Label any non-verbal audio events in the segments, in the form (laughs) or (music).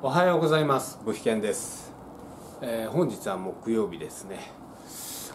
おはようございます。ブヒケンです、えー本日は木曜日ですね。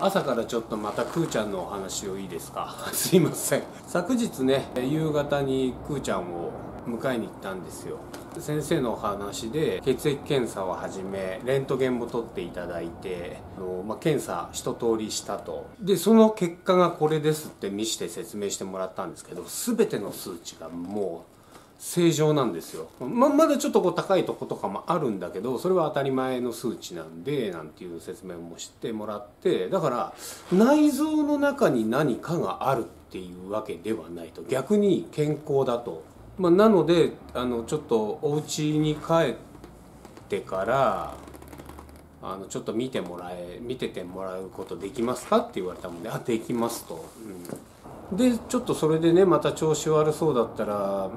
朝からちょっとまたくーちゃんのお話をいいですか？(laughs) すいません。昨日ね夕方にくーちゃんを迎えに行ったんですよ。先生のお話で血液検査をはじめレントゲンも取っていただいてあの、まあ、検査一通りしたと。でその結果がこれですって見して説明してもらったんですけど全ての数値がもう正常なんですよ。ままだちょっとこう高いとことかもあるんだけどそれは当たり前の数値なんでなんていう説明もしてもらってだから内臓の中に何かがあるっていうわけではないと。逆に健康だと、まあ、なのであのちょっとお家に帰ってからあのちょっと見てもらえ見ててもらうことできますかって言われたもんであできますと、うん、でちょっとそれでねまた調子悪そうだったら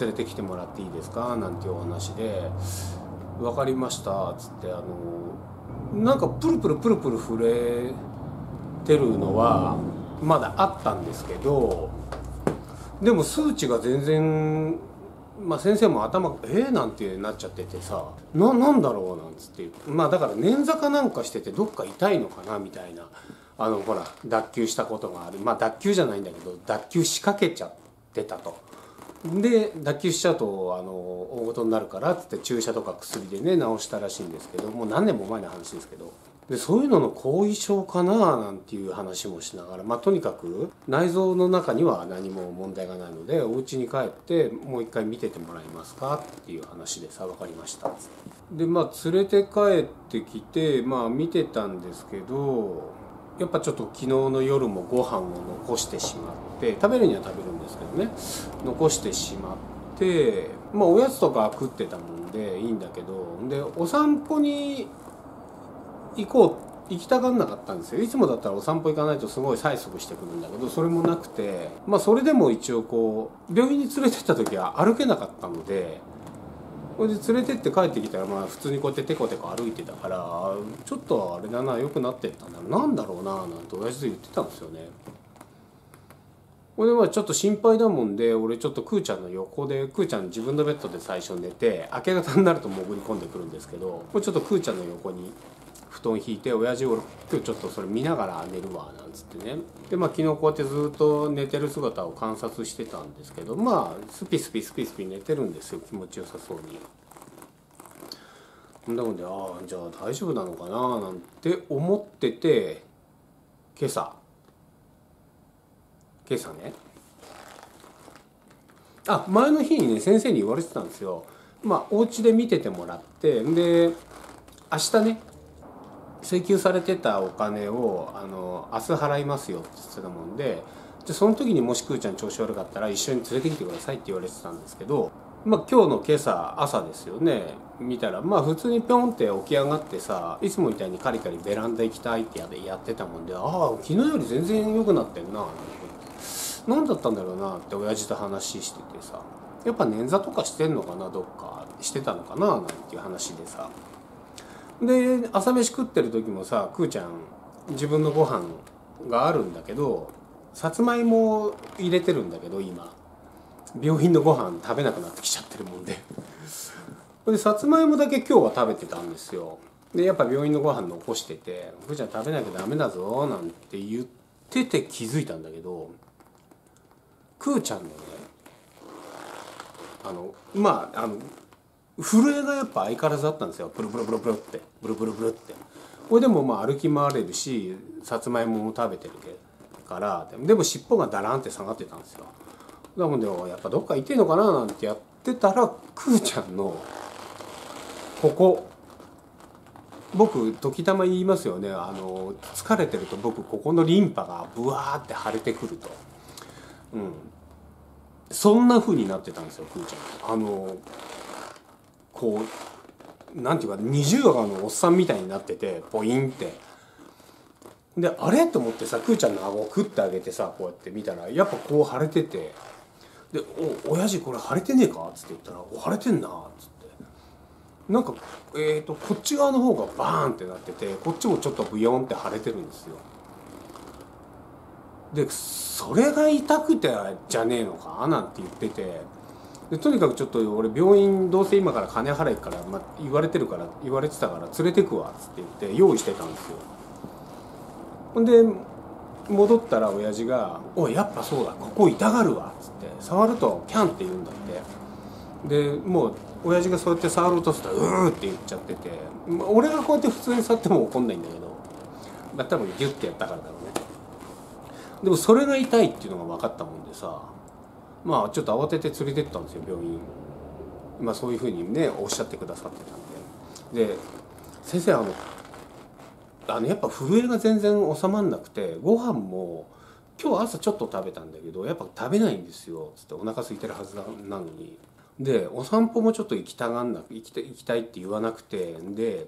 連れてきてもらっていいですか？なんていうお話で「分かりました」っつってあのなんかプルプルプルプル震えてるのはまだあったんですけどでも数値が全然まあ先生も頭「えー?」なんてなっちゃっててさ「ななんだろう?」なんつってまあだから捻挫かなんかしててどっか痛いのかなみたいなあのほら脱臼したことがあるまあ脱臼じゃないんだけど脱臼しかけちゃってたと。で脱臼しちゃうとあの大事になるからっつって注射とか薬でね治したらしいんですけどもう何年も前の話ですけどでそういうのの後遺症かななんていう話もしながらまあとにかく内臓の中には何も問題がないのでお家に帰ってもう一回見ててもらえますかっていう話でさ分かりました。でまあ連れて帰ってきてまあ見てたんですけどやっぱちょっと昨日の夜もご飯を残してしまって食べるには食べるんですけどね。残してしまってまあおやつとか食ってたもんでいいんだけどでお散歩に行こう行きたがんなかったんですよ。いつもだったらお散歩行かないとすごい催促してくるんだけどそれもなくてまあそれでも一応こう病院に連れてった時は歩けなかったのでこれで連れてって帰ってきたらまあ普通にこうやってテコテコ歩いてたからちょっとあれだな良くなってったんだろうなんだろうななんて親父と言ってたんですよね。俺はちょっと心配だもんで俺ちょっとくーちゃんの横でくーちゃん自分のベッドで最初寝て明け方になると潜り込んでくるんですけどこれちょっとくーちゃんの横に布団引いて親父俺今日ちょっとそれ見ながら寝るわなんつってね。でまあ昨日こうやってずっと寝てる姿を観察してたんですけどまあスピスピスピスピ寝てるんですよ。気持ちよさそうに。そんなもんでああじゃあ大丈夫なのかななんて思ってて今朝。今朝ね。あ前の日にね先生に言われてたんですよ。まあお家で見ててもらって。で明日ね請求されてたお金をあの明日払いますよって言ってたもんでじゃその時にもしくーちゃん調子悪かったら一緒に連れてきてくださいって言われてたんですけどまあ今日の今朝朝ですよね。見たらまあ普通にピョンって起き上がってさいつもみたいにカリカリベランダ行きたいってややってたもんでああ昨日より全然良くなってんな何だったんだろうなって親父と話しててさやっぱ捻挫とかしてんのかなどっか。してたのかななんていう話でさ。で朝飯食ってる時もさくーちゃん自分のご飯があるんだけどさつまいも入れてるんだけど今。病院のご飯食べなくなってきちゃってるもんで。でさつまいもだけ今日は食べてたんですよ。でやっぱ病院のご飯残してて「くーちゃん食べなきゃダメだぞ」なんて言ってて気づいたんだけどくーちゃんのねあのまああの震えがやっぱ相変わらずだったんですよ。ブルブルブルブルって。ブルブルブルって。これでもまあ歩き回れるしさつまいもも食べてるから。でも尻尾がダランって下がってたんですよ。なのでやっぱどっか痛いのかななんてやってたらくーちゃんのここ。僕時たま言いますよね。あの疲れてると僕ここのリンパがブワーって腫れてくると。うん。そんな風になってたんですよくーちゃん。あのこうなんていうか二重顎のおっさんみたいになっててポインって。であれ？と思ってさくーちゃんの顎を食ってあげてさこうやって見たらやっぱこう腫れてて。で「お親父これ腫れてねえか?」っつって言ったら「お腫れてんな」っつって。なんかえー、とこっち側の方がバーンってなっててこっちもちょっとブヨンって腫れてるんですよ。でそれが痛くてじゃねえのか？なんて言ってて。でとにかくちょっと俺病院どうせ今から金払いから、ま、言われてるから言われてたから連れてくわっつって言って用意してたんですよ。ほんで戻ったら親父が「おいやっぱそうだここ痛がるわ」っつって触ると「キャン」って言うんだって。でもう親父がそうやって触ろうとすると「うー」って言っちゃってて俺がこうやって普通に触っても怒んないんだけど、まあ、多分ギュッてやったからだろうね。でもそれが痛いっていうのが分かったもんでさまあちょっと慌てて連れてったんですよ病院。まあそういうふうにねおっしゃってくださってたんで。で先生あのあのやっぱ震えが全然収まんなくてご飯も今日朝ちょっと食べたんだけどやっぱ食べないんですよつってお腹空いてるはずなのに。でお散歩もちょっと行きたがんなく行きた行きたいって言わなくてで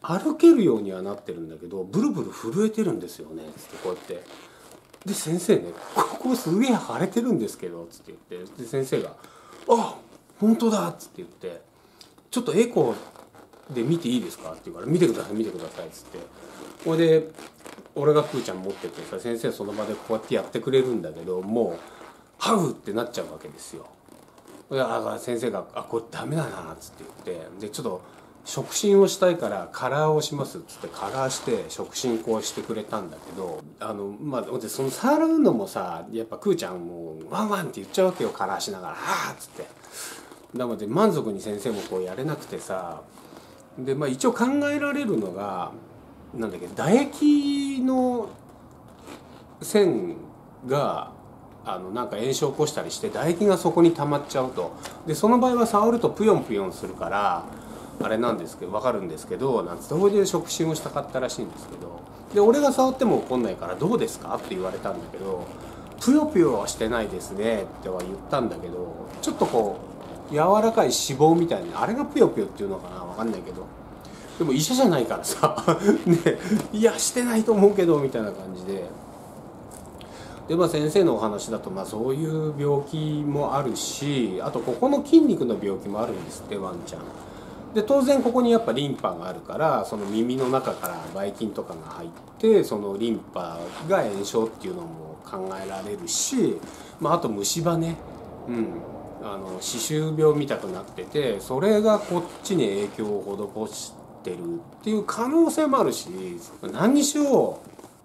歩けるようにはなってるんだけどブルブル震えてるんですよねつってこうやって。で先生ね「ここすげえ腫れてるんですけど」つって言ってで先生が「あ本当だ」っつって言って「ちょっとエコーで見ていいですか?」って言うから「見てください見てください」っつってこれで俺がくーちゃん持ってってさ先生その場でこうやってやってくれるんだけどもうハウってなっちゃうわけですよ。あ先生が「あこれダメだな」っつって言ってでちょっと触診をしたいからカラーをしますっつってカラーして触診こうしてくれたんだけどあのまあその触るのもさやっぱくーちゃんもワンワンって言っちゃうわけよカラーしながら「ああ」っつって。なので満足に先生もこうやれなくてさでまあ一応考えられるのがなんだっけ唾液の線があのなんか炎症を起こしたりして唾液がそこに溜まっちゃうと。でその場合は触るとプヨンプヨンするからあれなんですけど分かるんですけどなんつってそれで触診をしたかったらしいんですけどで俺が触っても怒んないから「どうですか?」って言われたんだけど「ぷよぷよはしてないですね」っては言ったんだけどちょっとこう柔らかい脂肪みたいなあれがぷよぷよっていうのかな分かんないけどでも医者じゃないからさ (laughs) ねいやしてないと思うけどみたいな感じで。でまあ、先生のお話だと、まあ、そういう病気もあるしあとここの筋肉の病気もあるんですってワンちゃん。で当然ここにやっぱリンパがあるからその耳の中からばい菌とかが入ってそのリンパが炎症っていうのも考えられるし、まあ、あと虫歯ね、うん、あの歯周病みたくなっててそれがこっちに影響を施してるっていう可能性もあるし何にしろ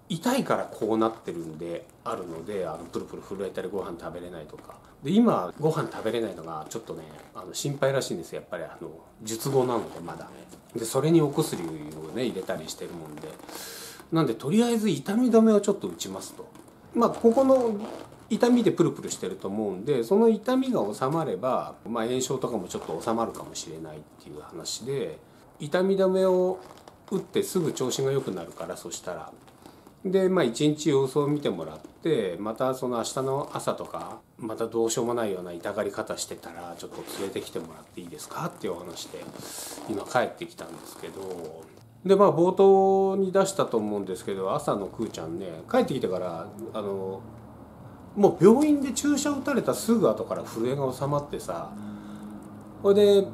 痛いからこうなってるんであるのであのプルプル震えたりご飯食べれないとか。で今ご飯食べれないのがちょっとねあの心配らしいんですやっぱりあの術後なのでまだ。でそれにお薬をね入れたりしてるもんで。なんでとりあえず痛み止めをちょっと打ちますと。まあここの痛みでプルプルしてると思うんでその痛みが治まれば、まあ、炎症とかもちょっと治まるかもしれないっていう話で痛み止めを打ってすぐ調子が良くなるからそしたらでまあ一日様子を見てもらってまたその明日の朝とかまたどうしようもないような痛がり方してたらちょっと連れてきてもらっていいですか？っていうお話で今帰ってきたんですけど。でまあ冒頭に出したと思うんですけど朝のくーちゃんね帰ってきてからあのもう病院で注射打たれたすぐ後から震えが収まってさこれで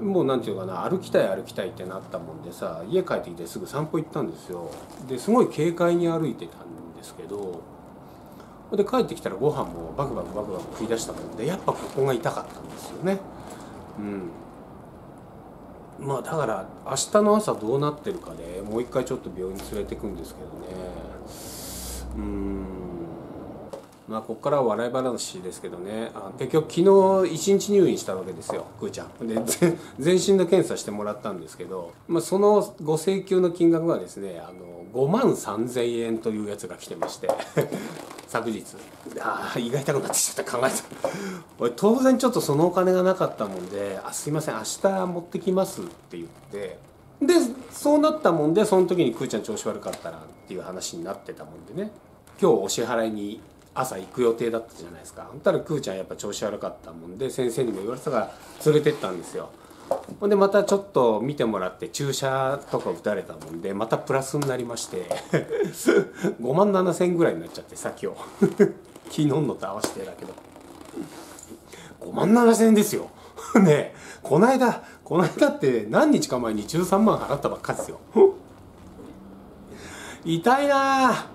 もうなんていうかな歩きたい歩きたいってなったもんでさ家帰ってきてすぐ散歩行ったんですよ。ですごい軽快に歩いてたんですけどで帰ってきたらご飯もバクバクバクバク食い出したもんでやっぱここが痛かったんですよね。うん。まあだから明日の朝どうなってるかでもう一回ちょっと病院に連れてくんですけどね。うん。まあここからは笑い話ですけどね。あ結局昨日一日入院したわけですよくーちゃん。で全身の検査してもらったんですけど、まあ、そのご請求の金額はですねあの5万3000円というやつが来てまして (laughs) 昨日。ああ胃が痛くなってきちゃった考えた。俺当然ちょっとそのお金がなかったもんで「あすいません明日持ってきます」って言ってでそうなったもんでその時にくーちゃん調子悪かったらっていう話になってたもんでね。今日お支払いに朝行く予定だったじゃないですか。そしたらくーちゃんやっぱ調子悪かったもんで先生にも言われたから連れてったんですよ。ほんでまたちょっと見てもらって注射とか打たれたもんでまたプラスになりまして (laughs) 5万7千ぐらいになっちゃってさ今日 (laughs) 昨日のと合わせてだけど。5万7千円ですよ。(laughs) ねこの間この間って何日か前に13万払ったばっかですよ。痛いな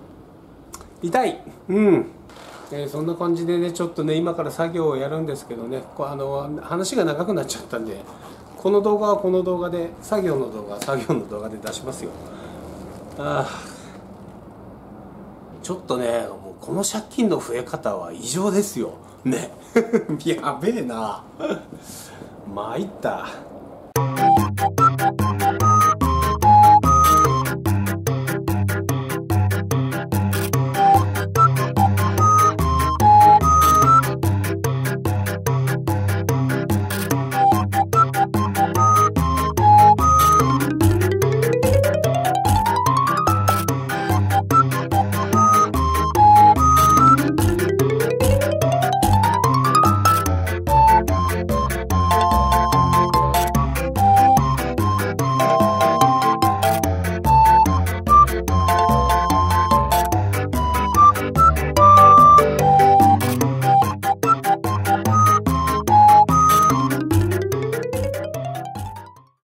痛い。うん。えー、そんな感じでねちょっとね今から作業をやるんですけどねこあの話が長くなっちゃったんでこの動画はこの動画で作業の動画は作業の動画で出しますよ。あちょっとねもうこの借金の増え方は異常ですよ。ね。(laughs) やべえな。参った。